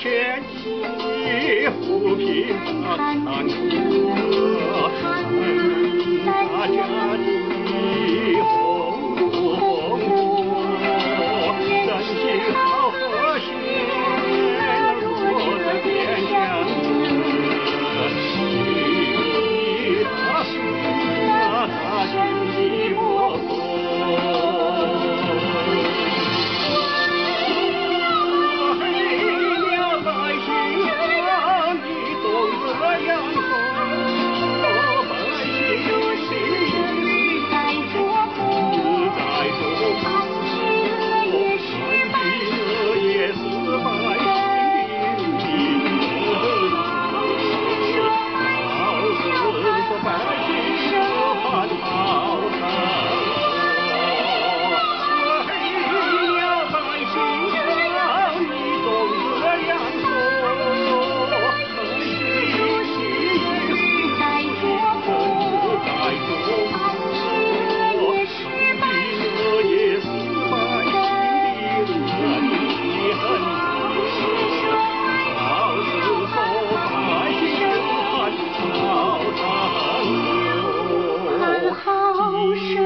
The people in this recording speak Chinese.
天心扶贫啊 Oh, ocean.